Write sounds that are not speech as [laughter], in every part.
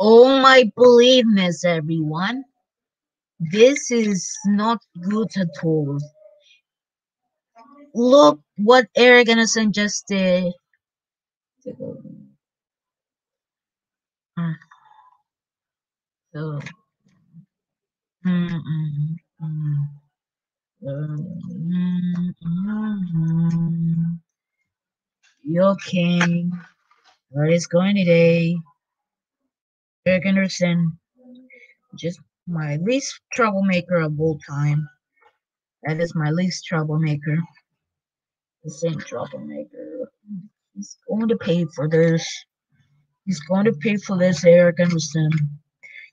Oh my believness, everyone. This is not good at all. Look what Eric Anderson just did. So, mm, mm, mm. Mm, mm, Yo, King. Where is going today? Eric Anderson. Just my least troublemaker of all time. That is my least troublemaker. The same troublemaker. He's going to pay for this. He's going to pay for this, Eric Anderson.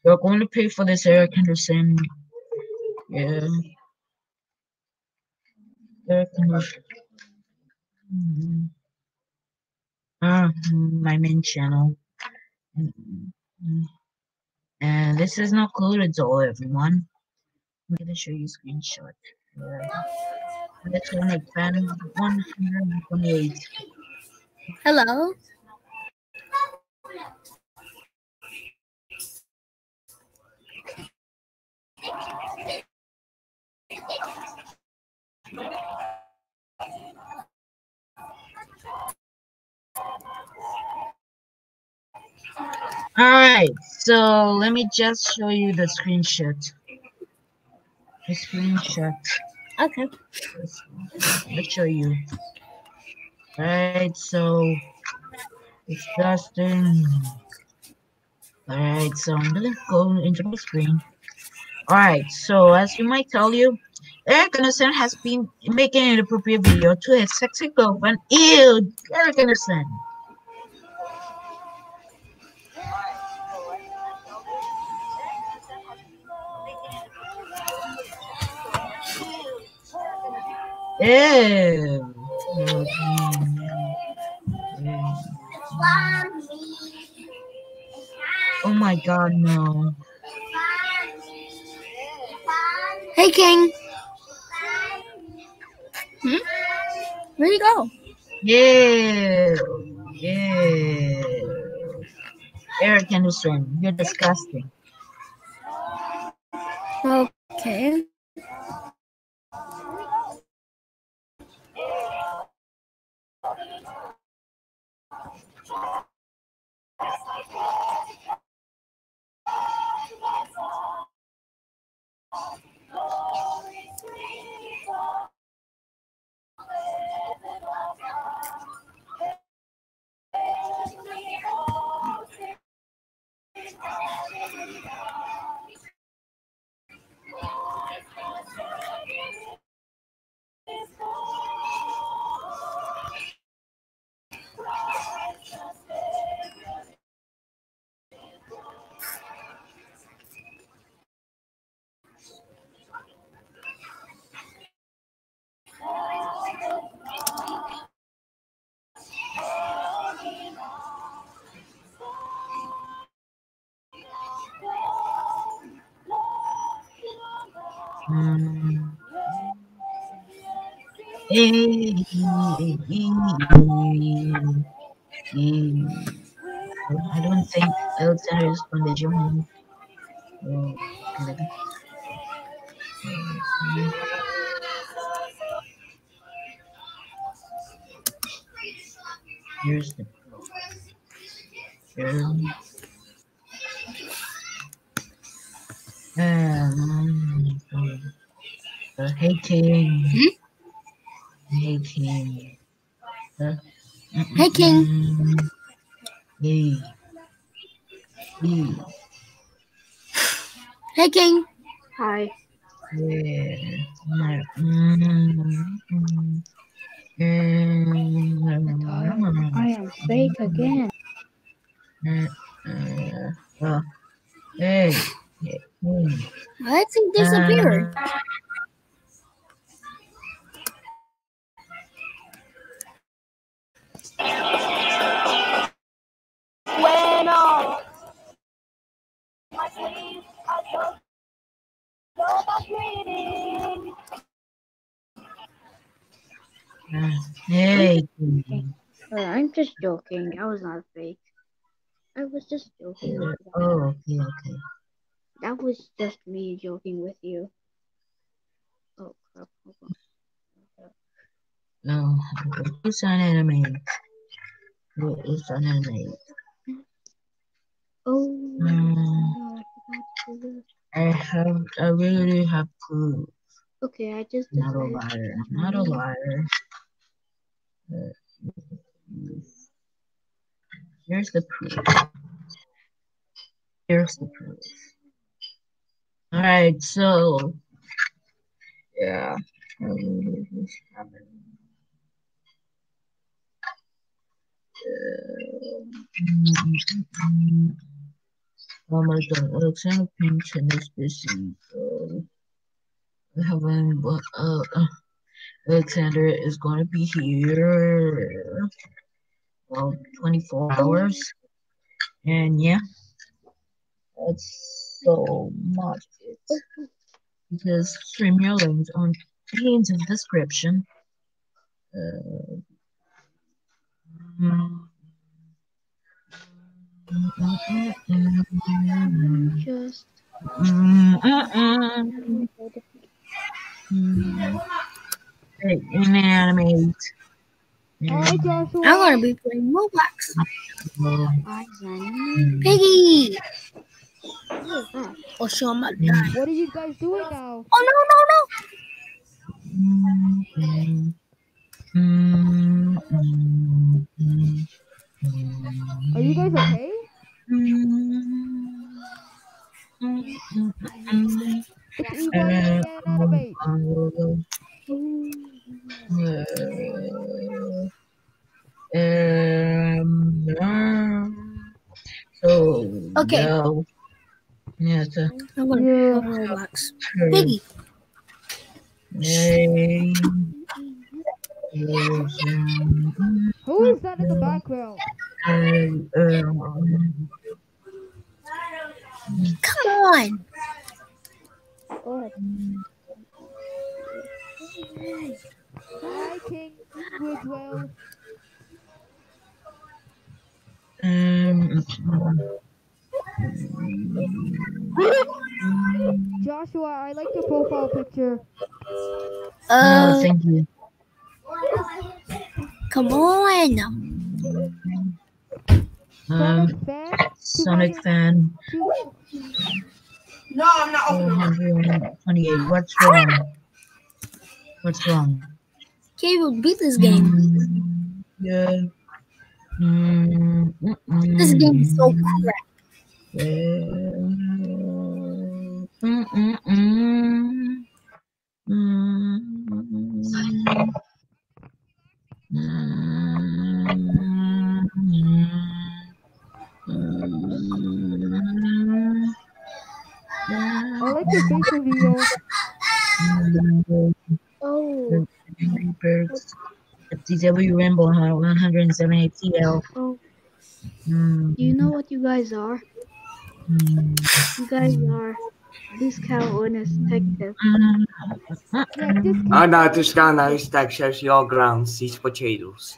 You're going to pay for this, Eric Anderson. Yeah. Eric Anderson. Mm-hmm. Uh, my main channel. Mm-hmm. And this is not good at all, everyone. I'm gonna show you a screenshot. Let's go make 128. Hello. All right, so let me just show you the screenshot. The screenshot. Okay. Let's show you. All right, so it's disgusting. All right, so I'm gonna go into my screen. All right, so as you might tell you, Eric Anderson has been making an inappropriate video to his sexy girlfriend. Ew, Eric Anderson. Ew. Oh my god, no. Hey, King. Hmm? Where'd you go? Yeah. Yeah. Eric Anderson, you're disgusting. Okay. I don't think going to join. Oh. Here's the um, um, uh, hey King. Hey King. Uh, Hey, King. Hey. Hey. Hey, King. Hi. Yeah. I am fake again. mm, mm, uh, Hey. Hey. Why did he disappear? uh, Bueno. Hey. King. I'm just joking. That was not fake. I was just joking. Oh, okay, okay. That was just me joking with you. Oh crap! Hold on. No, it's an It's an anime. Oh, no, I forgot to do this. I have, I really have proof. Okay, I just Not a decided liar. Not a liar. Here's the proof. Here's the proof. All right, so yeah. Oh my god, Alexander is busy. So we haven't, but uh, uh, Alexander is going to be here. Well, 24 hours. And yeah, that's so much it. Because stream your links on the description. Uh, Just inanimate. Hi, I'm gonna be playing Roblox. Piggy! Oh, show my. What are you guys doing now? Oh, no, no, no. Are you guys okay? It's Egon and Animate. Um, so Okay. no. Yeah, so, I'm gonna Yeah. play Piggy! Yay. Who is that in the background? Um, Come on! Hi, King Goodwell. um, Joshua, I like your profile picture. no, Uh, thank you. Come on! Um, Sonic fan? Sonic fan Two- No, I'm not opening it. What's wrong? What's wrong? Can't beat this game. Mm, Yeah. Mm, mm, This game is so mm, crap. yeah. Mm, mm, mm. Mm, mm, I like your facial video. Oh, Birds. FTW Rainbow 178 TL. oh, Mm, do you know what you guys are? mm, You guys are discount honest detective. mm, Yeah, this I know to scan hashtag social grounds, these potatoes.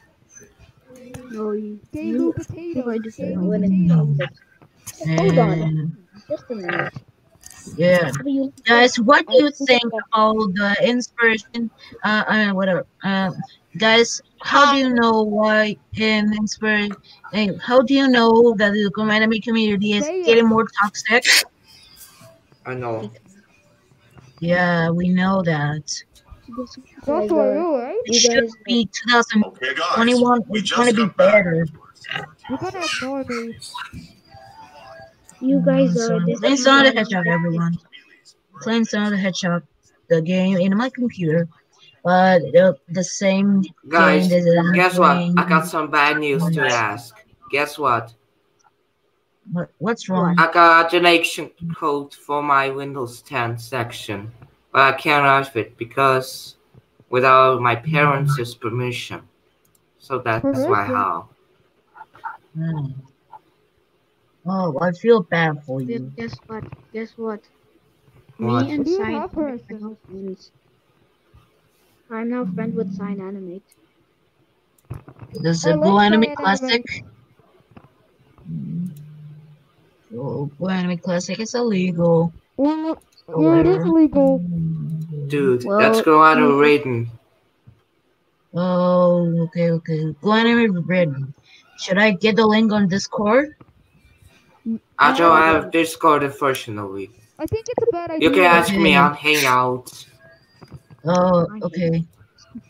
No, you, Gay you, Lou are Potatoes. just Gay an Lou honest Potatoes. detective. Hold on. Just a minute. Yeah. What do you Guys, what do you think about the inspiration? Uh, uh whatever. Uh, guys, how do you know why in inspiration? How do you know that the anime community is getting more toxic? I know. Yeah, we know that. Guess what you guys Joshua, are? you right? It should be 2021. Okay, guys. We It's just gonna be got back. better. You're gonna ignore me. You guys So, are Playing Sonic the Hedgehog, everyone. Playing Sonic the Hedgehog, the game in my computer, but the, the same Guys, game Guess what? I got some bad news to ask. Guess what? What, what's wrong? I got an donation code for my Windows 10 section, but I can't have it because without my parents' permission. So that's why Permission? how. Hmm. Oh, I feel bad for you. guess what? Guess what? What? Me and Do Sign are now friends. I'm now friend with Sign Animate. Does I it like Go Anime Go Anime. Classic? Go Anime Classic is illegal. Well, yeah, it is illegal. Dude, Well, let's go out of mm. rating. Oh, okay, okay. Go Anime Red. Should I get the link on Discord? I don't have Discord unfortunately. I think it's a bad idea. You can ask me on Hangouts. Oh, okay.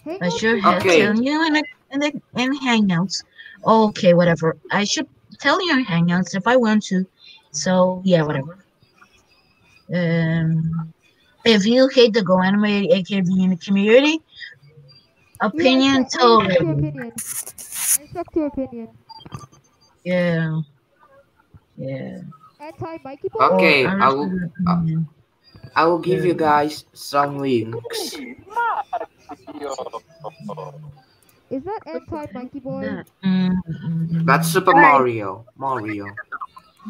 Hang I on. should have Okay. tell you in, the, in, the, in Hangouts. Okay, whatever. I should tell you in Hangouts if I want to. So, yeah, whatever. Um, if you hate the Go Anime AKB in the community, opinion yeah, I stuck- I stuck to opinion. I stuck to opinion. Yeah. Yeah. Anti Mikey Boy? Okay, oh, I will. unrestricted. Uh, I will give you guys some links. Is that anti Mikey Boy? That- mm, mm, mm. That's Super Mario. Mario.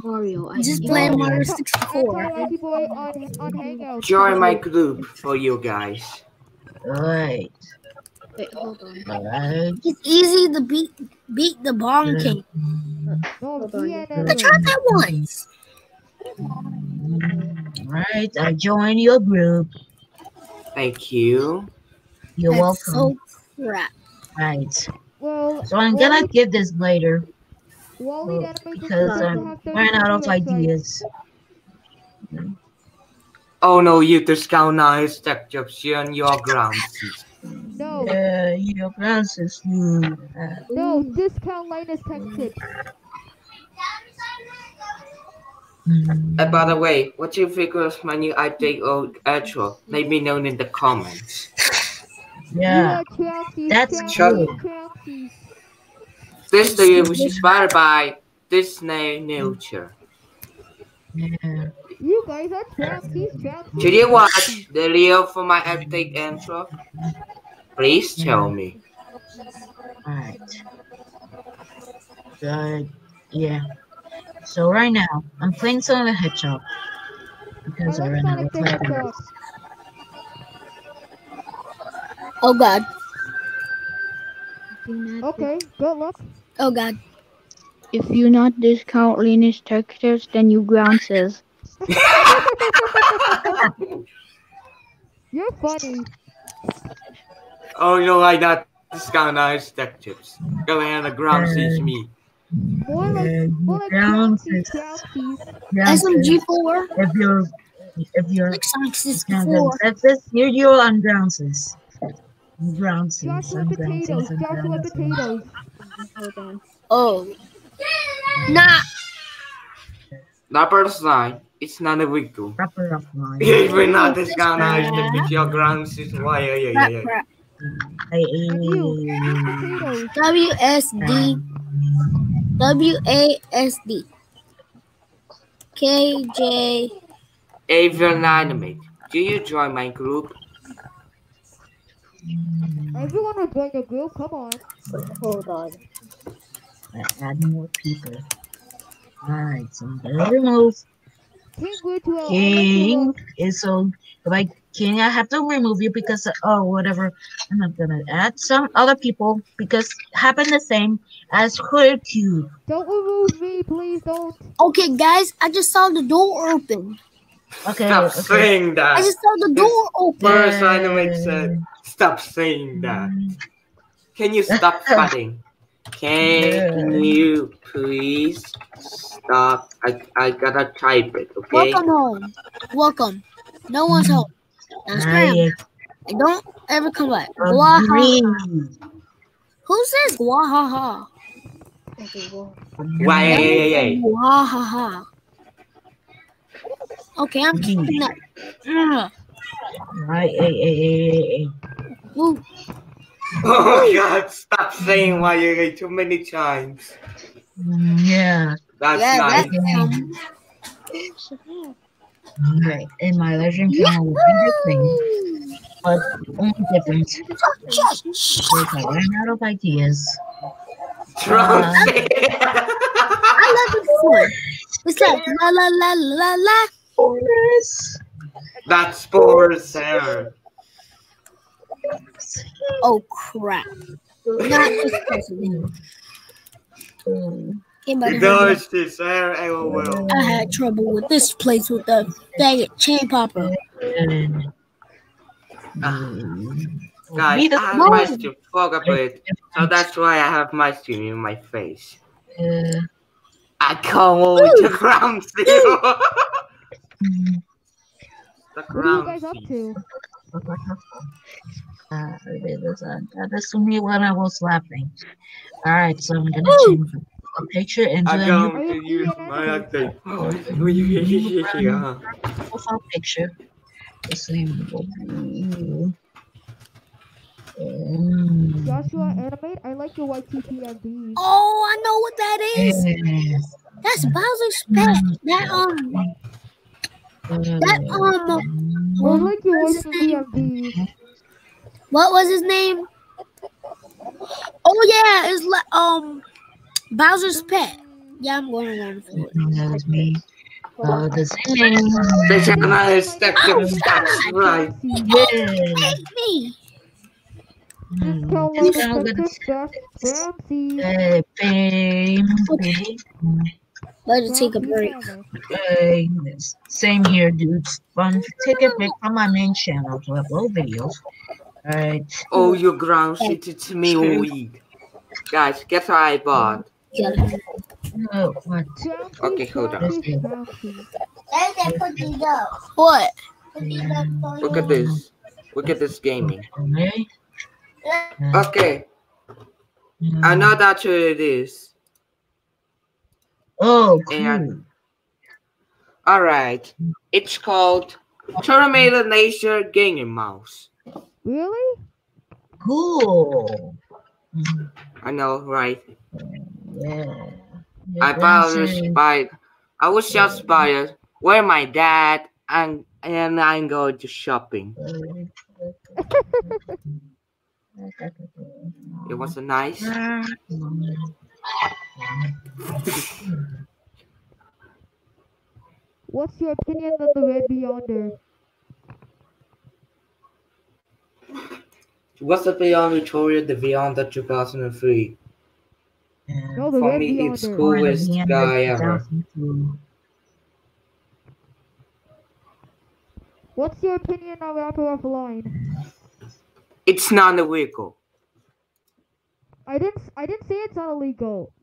Mario, I Just hate play you. Mario 64. Mikey Boy on on Hangouts. Join my group for you guys. Alright. Wait, hold on. Alright. It's easy to beat beat the Bong Yeah. King. No, Hold on. I tried that once. Right, I join your group. Thank you. You're That's welcome. so crap. Right. Well, So I'm Wally- gonna give this later Wally well, because I'm have 30 ran out of websites. ideas. Oh no, you discount now tech jobs on your grounds. No, Yeah, your Francis, you. Uh, no, discount Linus Tech Tips. mm, And by the way, what you think of my new update or actual? Let me know in the comments. yeah, You are That's true. Trouncies. This video was inspired by Disney Nature. yeah. You guys are Trouncies, Trouncies. Did you watch the video for my update intro? Please tell me. Alright. So, yeah. So right now, I'm playing Sonic the Hedgehog because I I like ran out of Sonic the Hedgehog. ideas. Oh god. Okay, good luck. Oh god. If you not discount Linus Textures, then you grounces. You're funny. Oh, you like that discount nice tech chips. Go ahead, the ground sees me. More like, Yeah, more like grounds Trouncies, is- Trouncies. Grounces. SMG4. If you're, if you're, Like Sonic 64. that's this. You're you're on grounces. Grounces. Joshua on Potatoes, grounces, and Joshua grounces. Potatoes. Hold on. Oh. Nah. Number nine, it's not a big deal. Proper up line. If we're not discount nice tech chips, your ground sees why, yeah, yeah, Crap, yeah. crap. Hey, And you, potatoes. WSD. WASD. KJ. If you're not animate, do you join my group? Mm. Everyone will join the group. Come on. Hold on. add more people. Alright, so I'm gonna remove King Goodwill. King. Is so like King, I have to remove you because oh whatever. I'm not gonna add some other people because happen the same as Hooded Cube. Don't remove me, please. Don't. Okay, guys, I just saw the door open. Okay, Stop okay. saying that. I just saw the door open. First animate said, stop saying mm. that. Can you stop [laughs] fighting? Can you please stop? I, I gotta type it, okay? Welcome home. Welcome. No one's home. Now scram. I And don't ever come back. Gwahaha. Who says gwahaha? Okay, well, Why, yeah, yeah, yeah, yeah. Gwahaha. Okay, I'm keeping that. Ugh. Right, hey, hey, hey, hey, hey. Ooh, Oh my god, stop saying why you ate too many times. Mm, Yeah. That's yeah, nice. that's um, Right. In my legend channel will be the but only different. Because I ran out of ideas. Drunk. I love it for It's like la la la la la. Forest. That's for sir. Oh crap. Not this president. Anybody heard of Those this air LOL. I had trouble with this place with the dang it, chain popper. And, Ah. mm, Guys, be I have Mom. my stream fog a bit, so that's why I have my stream in my face. uh, I can't wait to ground seal. [laughs] the What are you guys up seal. to? uh, that's, uh, that's me when I was laughing. All right, so I'm gonna Woo. change a picture into I'm a going Are to you use free my and update. [laughs] Yeah. new profile picture. This name will be. Um, Joshua, animate. I like your white TPMV. Oh, I know what that is. That's Bowser's pet. That um that um I what like was white his name? What was his name? Oh yeah, it's like um Bowser's pet. Yeah, I'm going to learn for it. That was me. Uh, the same name. The channel is Detective That's right. Yeah. Me. Hmm, Discount it's logo kinda good. Detective Bouncy. Fame. Let it take a break. channel. Okay, same here, dudes. Fun. Take a break from my main channel to upload videos. Alright. Oh, your ground seat, to me all week. Guys, guess what I bought? Yeah. Oh, what? Okay, hold on. bouncy, bouncy. What? Mm. Look at this. Look at this gaming. Okay. Okay, I know that's what it is. Oh, cool. And- Alright, it's called Terminator Nature Gaming Mouse. Really? Cool. I know, right? Yeah. I bought this it. by. I was just by where my dad and and I'm going to shopping. [laughs] It was a nice. What's your opinion on the Red Beyonder? What's the Beyond Victoria, the Beyond the 2003? No, the For Red me, it's Beyonder. coolest guy ever. What's your opinion on Rapper Offline? It's not a vehicle. I didn't. I didn't say it's not illegal.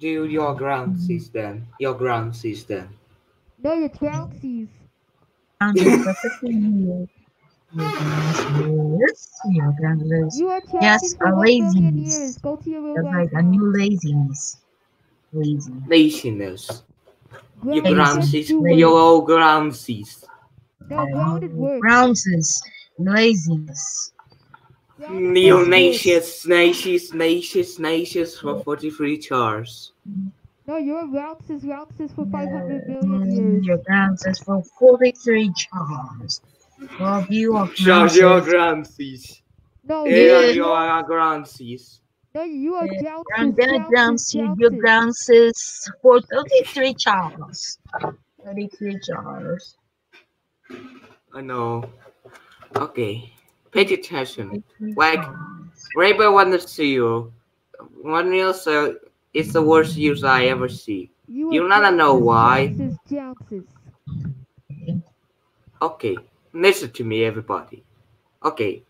Do your ground system. Your ground system. No, you're bouncies. You are chatting Yes, for a one million laziness. years. Go to your real That's life like a new laziness. Lazy. Laziness. Your Grounded ground just Your old ground system. No, grounded work. Brownses. Laziness. Grounded Neo just Nations, Nations, Nations, Nations for 43 chars. work. No, your rounces, rounces for 500 million Mm, years. Your brownses for 43 charms. Well, you are Charge your brownses. No, Yeah, you are, your ground system. no, you are Yeah, grounces, I'm gonna grounces, your grounces. grounds for 33 charms. 33 charms. I know. Okay. Pay attention. Like-. Rainbow One to see you. One real so it's the worst use I ever see. You, You wanna know why? Okay, listen to me, everybody. Okay,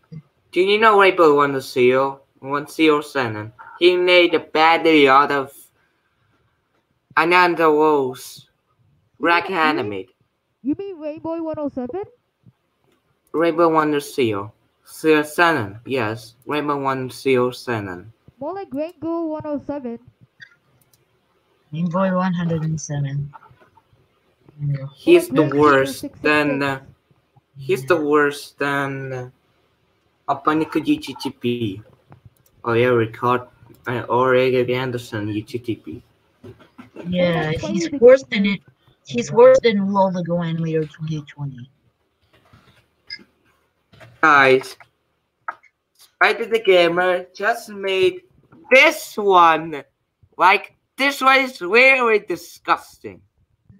do you know Rainbow to see you? One Seal Seven. He made a battery out of Ananda Rose. Rack animate. You mean Rainbow 107? Rainbow One to Seal. Seal Seven. Yes, Rainbow One Seal Seven. More like Rainbow 107. Game Boy 107. He's the worst. 666. Then uh, he's the worst than uh, Apanika GTTP. Or Eric Hart uh, or Eric Anderson UTTP. Yeah, he's he's worse than it. He's worse than Logo Animator 2020. Guys, Spider the Gamer just made this one. Like, this one is really disgusting.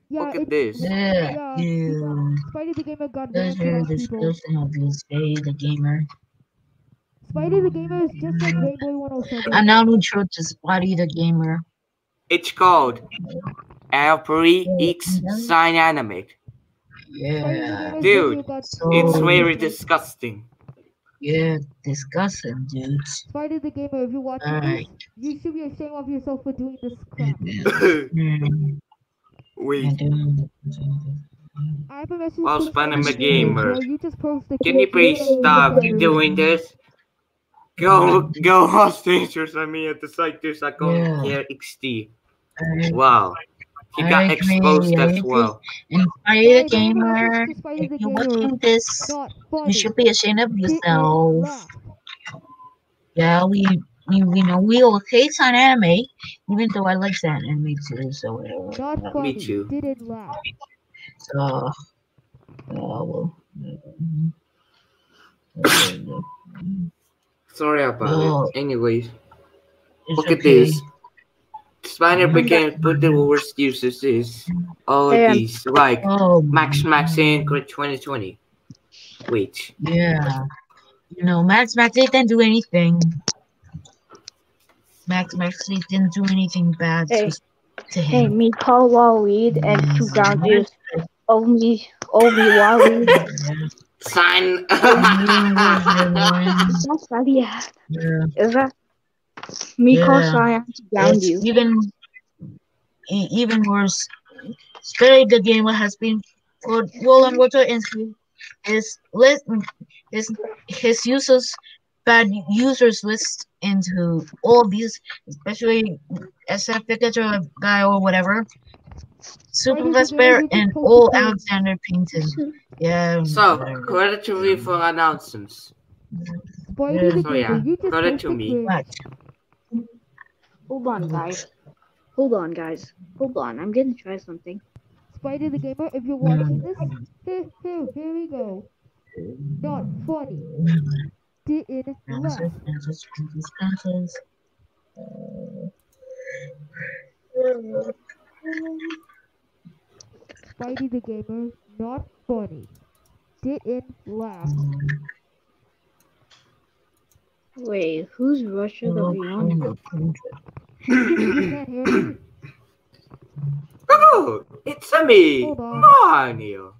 Yeah, Look at this. Yeah, Yeah, you. Spidey the Gamer got That's banned very from disgusting of this Spade the Gamer. Spidey the Gamer is just like Rainboy 107. I'm now neutral to Spotty the Gamer. It's called Every X Sign Animate. Yeah, Spidey the Gamer is Dude, so It's very disgusting. yeah, disgusting, dudes. Spidey the Gamer, if you watch watching Alright. you should be ashamed of yourself for doing this crap. I [laughs] Wait, do. I have a message Well, from Spidey Spidey the Gamer, Gamer. You just posted can you please stop doing this? Go, go [laughs] hostage or send me at the site to Psycho Yeah. Care XD. Wow. He I got agree, exposed I as agree. well. And Spotty the Gamer, message to Spidey if you're Gamer. watching this, you should be ashamed of yourself. Yeah, we, we, we know we all hate on anime, even though I like that anime too. So whatever. Not Me funny. too. Didn't laugh. So, uh, well, mm, Sorry about Oh. it. Anyways, it's look at this. Spider began put the worst uses is all Hey, um, these like Oh, Max Max and 2020. Wait, Yeah. You know, Max Max they didn't do anything. Max Max they didn't do anything bad Hey. to, to Hey, him. me, Paul Waleed, and two Mm, ground juice. Omi, Omi Waleed. sign. [laughs] That's that, yeah. Yeah. Is that me, call Yeah. Cyan to ground It's you? even e- even worse. Spirit the gamer has been for Roland Water and his list mm, his his users bad users list into all these, especially SF Pikachu guy or whatever. Super Why did Best Bear and all? Alexander Painted. Yeah. so, whatever. credit to me for announcements. Spidey the So, yeah, you just credit to me. cringe. What? Hold on, guys. Hold on, guys. Hold on. I'm gonna try something. Spider the Gamer, if you're hmm. watching this, here, [laughs] here, here we go. Not funny. Didn't laugh. Answers, answers, answers, answers. Spidey the Gamer, not funny. Didn't laugh. Wait, who's Russia the Beyond? You can't hear me? Oh, it's a me, Hold on. Mario.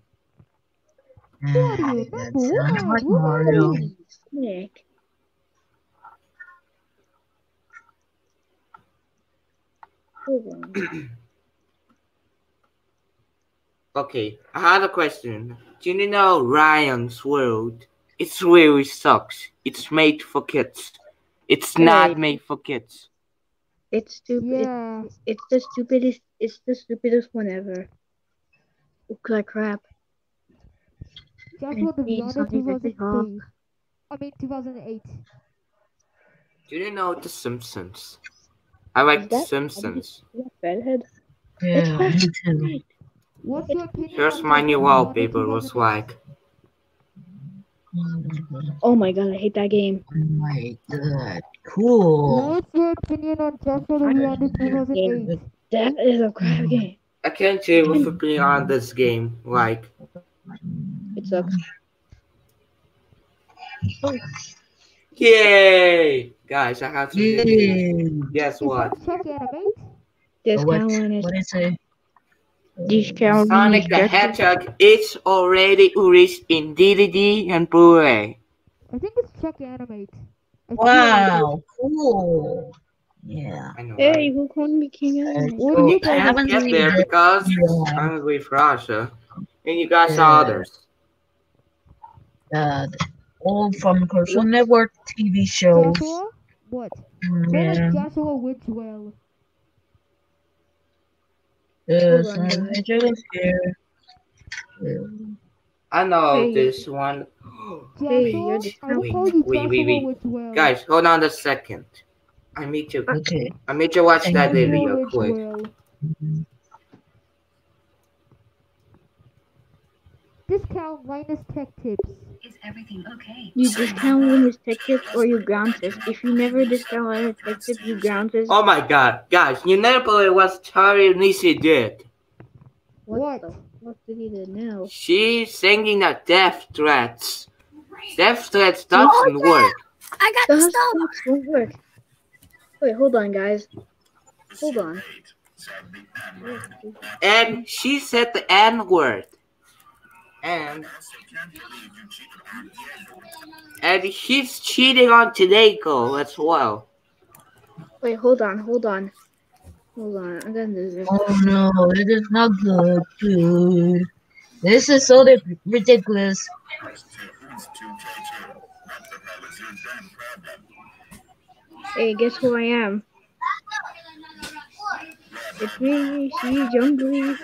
Mario, That number sounds like? Mario. Nick. Hold on. [coughs] Okay, I had a question. Do you know Ryan's World? It's really sucks. It's made for kids. It's not Right. made for kids. It's stupid. Yeah. It's, it's the stupidest. It's the stupidest one ever. Look like crap. Joshua the Indeed, Beyonder something that they 2003. I mean 2008. Do you know The Simpsons? I like Is The Simpsons. Is that Yeah, me. What's your opinion Here's my new wallpaper Beyonder looks 2008? like. Mm-hmm. Oh my god, I hate that game. Oh my god. Cool. What's your opinion on Joshua the Beyonder 2008? That is a crap mm. game. I can't say with mm. opinion on this game. Like, It sucks. yay! Guys, I have to do this. Guess what? that Chuck Animate? This What, one is what is it? This kind of Sonic the Hedgehog is already released in DVD and Blu-ray. I think it's Chuck Animate. I feel Wow, cool. Yeah. I know. Hey, right? who called me King Uh, Island? What do you I guys haven't Get there it. because Yeah. I'm with Russia, and you guys Yeah. are others. Uh, all from Cartoon Network TV shows. Joshua? What? Mm, What Yeah. is Joshua Witchwell? Uh, Hold on, some guys. Hedgehog here. I know Hey. this one. [gasps] Hey, you're just- I wait, told you wait, Joshua wait, wait. Witchwell. Guys, hold on a second. I need to. Okay. I need to watch that Thank you. video Joshua quick. Witchwell. Discount minus tech tips. Is everything okay? You discount when it's tech tips or you ground tips. If you never discount when it's tech tips, you ground tips. Oh my god, guys, you never believe what Tori Nisi did. What? the fuck did he do now? She's singing out death threats. Death threats doesn't work. I got The the hustle stuff. box won't work. Wait, hold on, guys. Hold on. And she said the N word. And and she's cheating on Janaeko as well. Wait, hold on, hold on. Hold on, I'm gonna do this. Oh no, it is not good, dude. This is so ridiculous. Hey, guess who I am? It's me, she Jungly.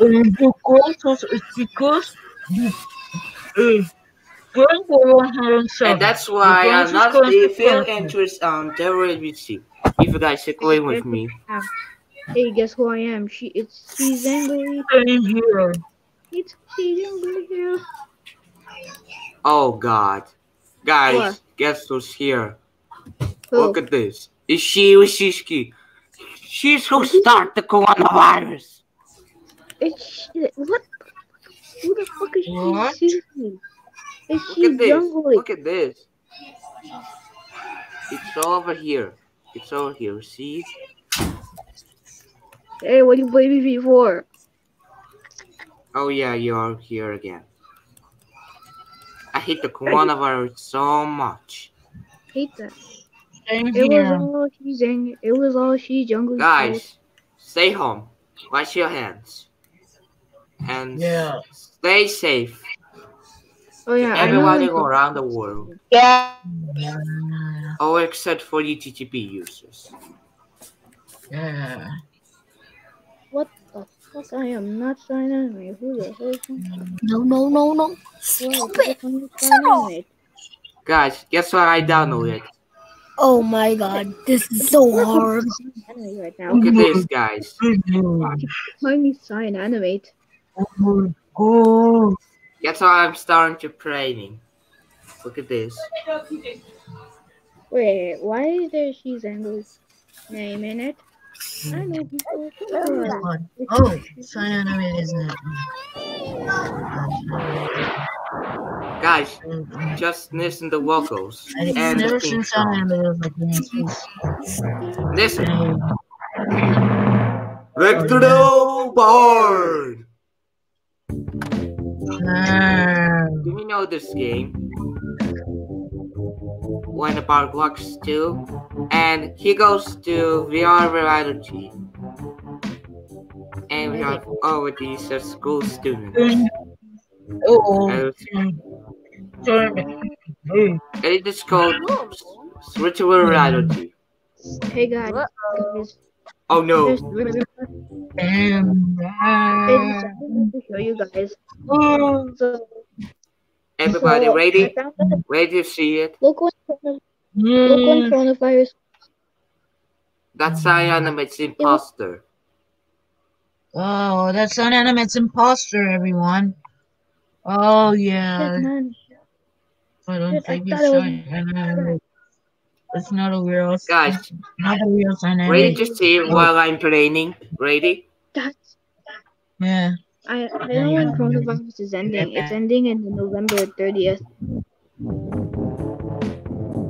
And the cosas chicos, going for 107. And that's why I'm Because not it's going to feel happen. interest on um, WBC. If you guys are going with me. Hey, guess who I am? She, it's she Jungly. Same here. It's she Jungly here. Oh god. Guys, What? guess who's here? Who? Look at this. It's she Shishki. She's who started the coronavirus. It's she, what? Who the fuck is What? she? Seriously? It's Look she at this. Jungly. Look at this. It's over here. It's over here. See? Hey, what you blaming me for? Oh yeah, you're here again. I hate the coronavirus so much. Hate that. Same It was all she Jung. It was all she Jungly. Guys, stay home. Wash your hands. And Yeah. stay safe. Oh yeah, I Everybody when- around the world. Yeah. Oh, except for UTTP users. Yeah. What the fuck? I am not sign anime. Who the hell? No, no, no, no. Why Stop the it. fuck am I sign anime? Guys, guess what I downloaded? Oh my god, this is so hard. Right now. Look at this, mm-hmm. guys. Let me sign animate. Oh my god. Guess what I'm starting to training. Look at this. Wait, why is there she's Angle's name in it? I know people. God. Oh, sign oh, anime, isn't Guys, just listen to vocals. I've And never the seen theme song. like. Listen. Back to the board! Ah. Do you know this game? When the park walks to, and he goes to VR reality. And we have already a school student. Oh. And Hey. it is called virtual reality. Hey guys, guys, Oh no. there's, there's, And, there's something to show you guys. So, Everybody so ready? found that- Ready to see it? Look when corona- look when Mm. coronavirus. That's Cyanamate's imposter. Oh, that's an animate's imposter, everyone. Oh, yeah. Man. I don't Shit, I think it's thought it was- It's not a real Guys, not a real sign ready to see it while I'm training? Ready? That's Yeah. I I know when coronavirus is ending. It's ending in November 30th.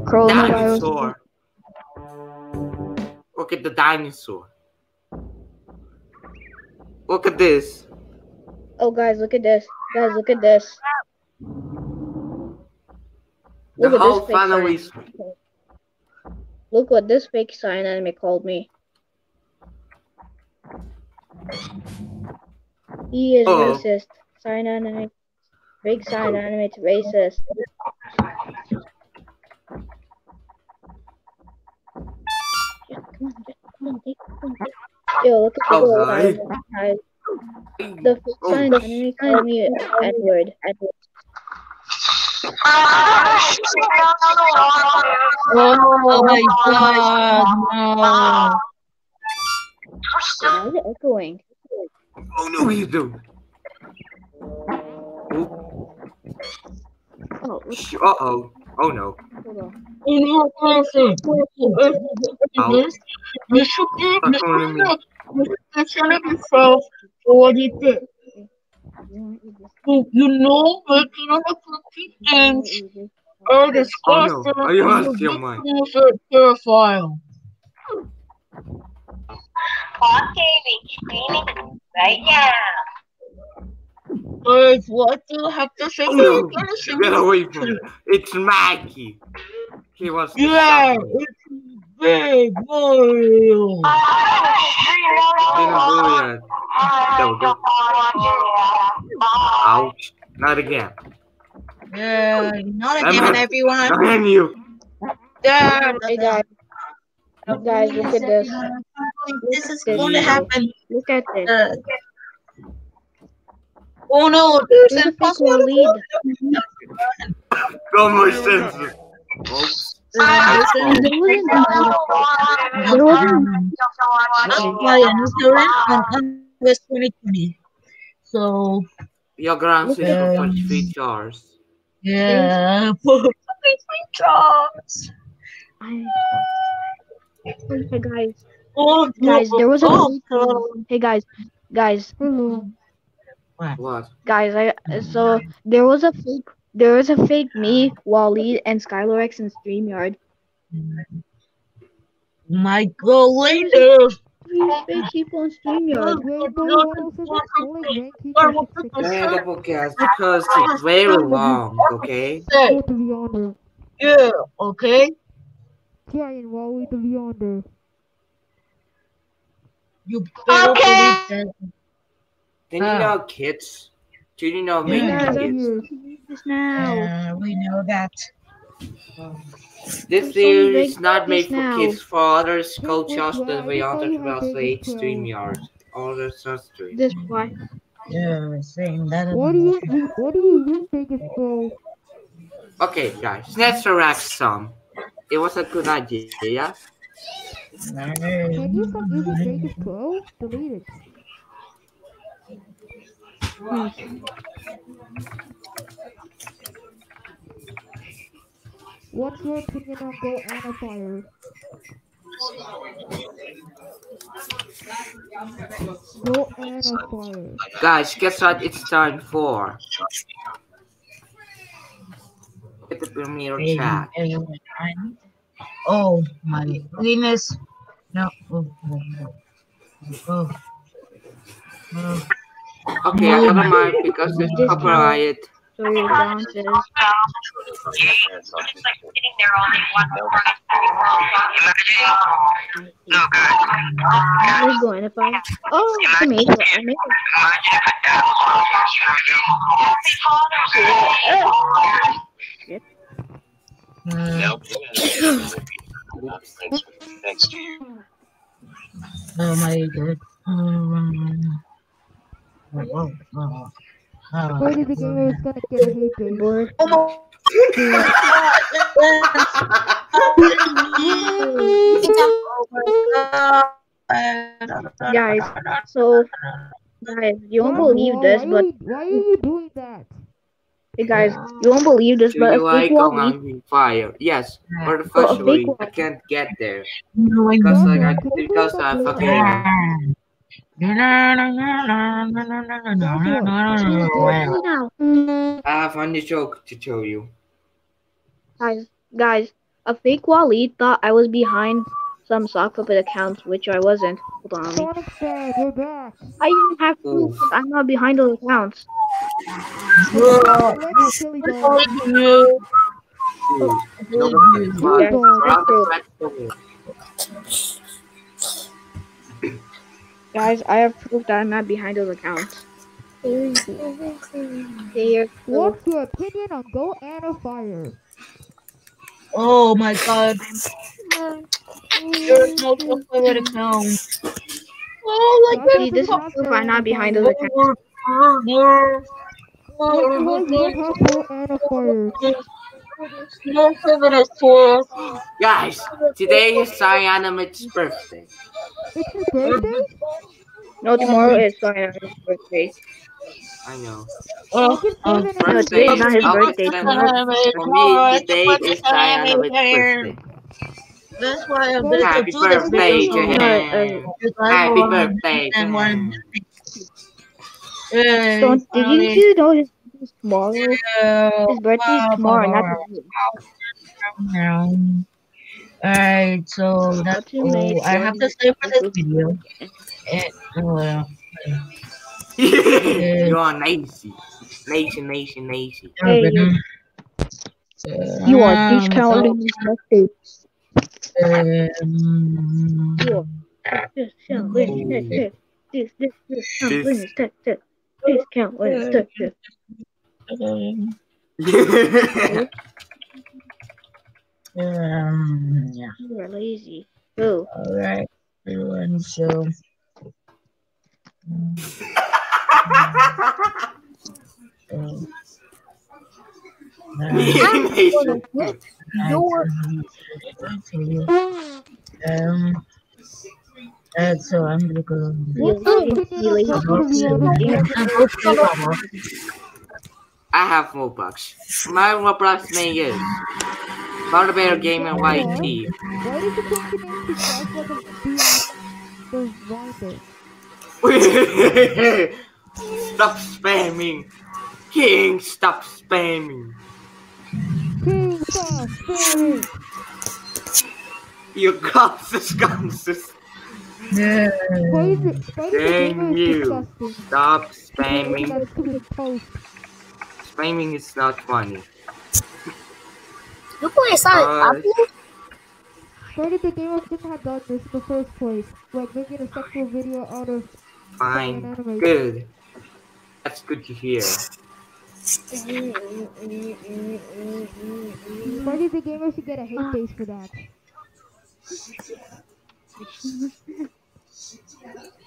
Coronavirus. Dinosaur. Look at the dinosaur. Look at this. Oh, guys, look at this. Guys, look at this. The Look at whole family. sign. Look what this fake sign anime called me. He is Oh. racist. Sign anime. Big sign oh. anime to racist. Yeah, come on, just, come on, take, come on. Yo, look at Oh, this hi. The fake Oh. sign anime called me Edward. Edward. Oh my god, no. Why is it echoing? Oh no, you do. Oh, Uh oh. Oh no. hold on. In your person. This, you should be, you Stop calling me. should be, you should be yourself for what you did. Wanna eat this? You, you know, making mm-hmm. on the cookie I wanna things eat this. are Oh no, are oh, you out of your and mind? are terrifying. Okay, we're screaming right now. Guys, what do you have to say? Oh no, Innocent. get away from me. It's Maggie. He wants to Yeah, shut me. it's big Mario. Hallelujah. There we go. Ouch. Not again. Yeah, not I'm again, not- everyone. Damn you. Yeah, Hey guys, guys, look at this. This is going to happen. Look at this. Uh, oh no, there's There's a an fake impossible lead. No more senses. Folks. There wasn't There wasn't Not my insurance on West 2020. So, Your ground system for Um, three jars. yeah, [laughs] for fucking three jobs. I, hey guys, Oh, guys, there was a oh, hey guys, guys, Hello. What? guys. I so there was a fake there was a fake me, Wally, and Skylorex in Streamyard. Might go later. Three fake people in Streamyard. Rainbow 107 calling rank teacher I 66. had podcast because it's very long, okay? Say, Go to Leander. yeah, okay. Giant Wally to Leander. You Okay. believe that. Did you Ah. know kids? Do you know making Yeah. kids? Here. Now. Yeah, we know that. This I'm series is not made for now. kids, for others, Hey, coach hey, us yeah, the I way saw others you had will say. StreamYard. All the stream. This why. Yeah, same. That What do you do? What do you use Vegas for? Okay, guys, let's rack some. It was a good idea, yeah? Can you stop using Vegas Pro? Delete it. Hmm. What's your opinion on Go Anna Fire? Go Anna Fire. Guys, guess what it's time for? Hit the premiere Hey, chat. Oh my goodness. No. Oh, oh, oh. Oh. Oh. Okay, I got a mic because it's [laughs] Discount. copyright. So your down says. It's like sitting there all day watching porn. No, God. Let's go in if I. Oh, I made it. I made it. Uh, Nope. Thanks to you. oh my god. Um, oh, oh, oh. Oh, Brady the gamer is gonna get a hate bait. Board. Guys, so guys, you won't believe this, but why are you doing that? hey guys, you won't believe this, Do but a you like fake wall fire? Yes, or the Oh, a first fake week one. I can't get there No, I because like I because I fucking now. I have a funny joke to tell you. Guys, guys, a fake Wally thought I was behind some sock puppet accounts, which I wasn't. Hold on, me. Sonic said, we're back. I even have oh. proof. I'm not behind those accounts. Guys, I have proof that I'm not behind those accounts. There. What's your opinion on Go Anna Fire? Oh my god. There's no mm-hmm. favorite account. Oh, like See, this is proof I'm not behind those accounts. What's your you have Go Anna Fire? No favorite source. Guys, today is Cyanamit's birthday. It's his birthday? No, tomorrow is Cyan's birthday. I know. Oh, It's oh, No, today is not his birthday. For me, today is Cyanamit's birthday. That's why I'm Happy gonna do this birthday video. to him. Because I Happy birthday to and one- him. Don't, did finally. you know his birthday is tomorrow? Yeah, His birthday wow, is tomorrow, wow, not today. wow. Alright, so that's What made all I have to say for this video. And, uh, you are Nacy. Nation, nation, nation. Hey, um, You are um, discounting his birthday. Um, You are discount Wednesday. This, this, discount This- Wednesday. Discount Wednesday. Um, um, yeah. You are lazy. Go. All right, everyone. So, um, um, um, and so I'm gonna go. What's up, You lazy. I have Roblox. My Roblox name is Father Bear Game and YT. Why did you change the name to South like a the [laughs] stop spamming. King, stop spamming. King Stop Spirit! You glasses, glasses. Yeah. Why is it? Why is the Dang you. Stop spamming. Stupid post. Spamming is not funny. You play Sonic Uh, Apple? Why did the gamer shouldn't have done this in the first place? Like making a sexual video out of Fine. anime. Good. That's good to hear. Why did the gamer should get a hate base for that? [laughs]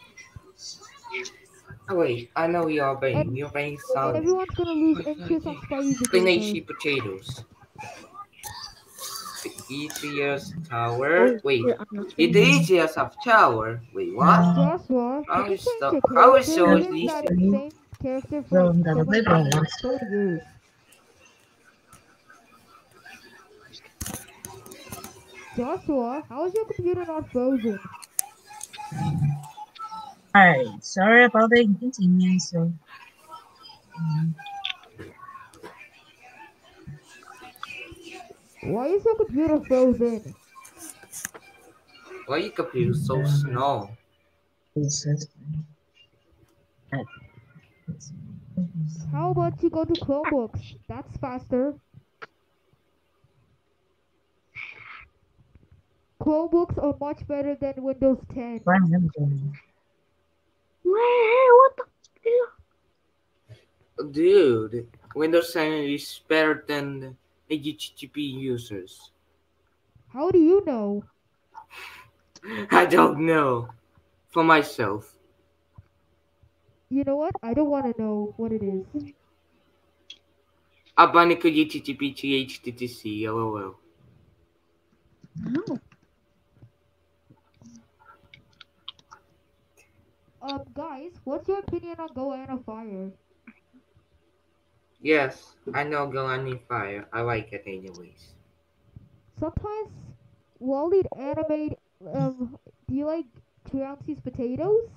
Oh wait, I know your brain. Your brain sounds Everyone's gonna lose interest on Spidey oh, the spinachy potatoes. The easiest tower. Wait, I'm not it the easiest of tower. Wait, what? Joshua, How can you is the- how is character? yours Isn't these that days? same character Well, from that'll be seven fine. thirty years? Joshua, how is your computer not frozen? Alright, sorry about the inconvenience. So, um, Why is your computer frozen? Why you computer so slow? How about you go to Chromebooks? That's faster. Chromebooks are much better than Windows 10. Fine, What the? Dude, Windows 10 is better than the HTTP users. How do you know? [laughs] I don't know. For myself. You know what? I don't want to know what it is. Abanika HTTP to HTTC, lol. No. Um, guys, what's your opinion on Go Anna Fire? Yes, I know Go on Fire. I like it anyways. Sometimes Wally animate. Um, do you like Trouncy's potatoes?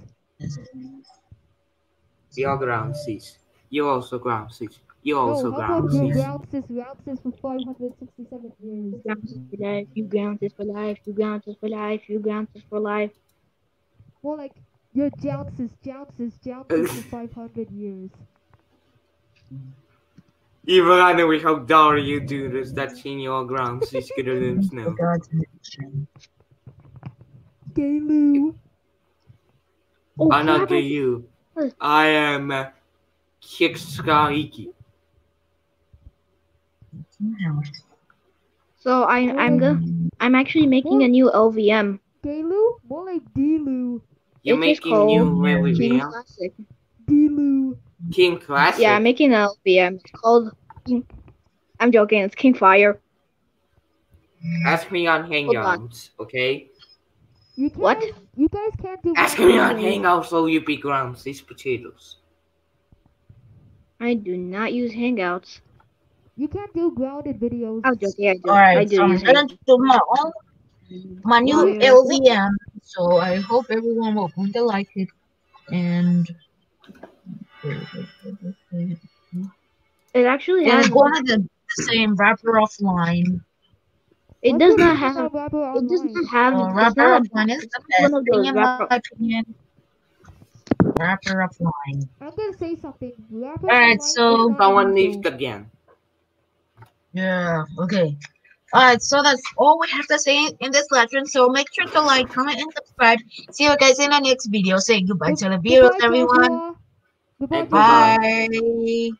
You're ground seas. You also ground seas. You also no, how ground about your seas. Rounces? Rounces for 567 years. Grounds for life. You grounds for life. You grounds for life. You grounds for life. More like your Jounces, Jounces, Jounces for [laughs] 500 years. Even I know how dare you do this. That's in your ground seas. Get them snow. [laughs] God's mention. Gayloo. Oh, I'm not crap, you. I am uh, Kikskaiki. So I, I'm go, I'm actually making a new LVM. Gayloo? More like Deeloo. You're It is making new called King Classic. Deeloo. King Classic. Yeah, I'm making an LVM. It's called. King, I'm joking. It's King Fire. Ask me on on. Hangouts, okay? You can't, What? You guys can't do Ask me on. Hangouts so you be ground seas potatoes. I do not use Hangouts. You can't do grounded videos. I'm joking. I do. I do so I'm gonna do my own, my new Yeah. LVM. So I hope everyone will going to like it. And It actually has. one of the same rapper offline. It does not have. It does not have. Uh, it's rapper not a- offline is the it's best one of thing those in my opinion. Rapper offline. I'm gonna say something. Rapper Alright, online so- is not Someone illegal. leaves again. Yeah, okay. Alright, so that's all we have to say in this lesson. So make sure to like, comment, and subscribe. See you guys in the next video. Say goodbye to the viewers, everyone. Goodbye. Bye.